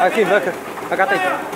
Aqui, vaca. cá. tá aí.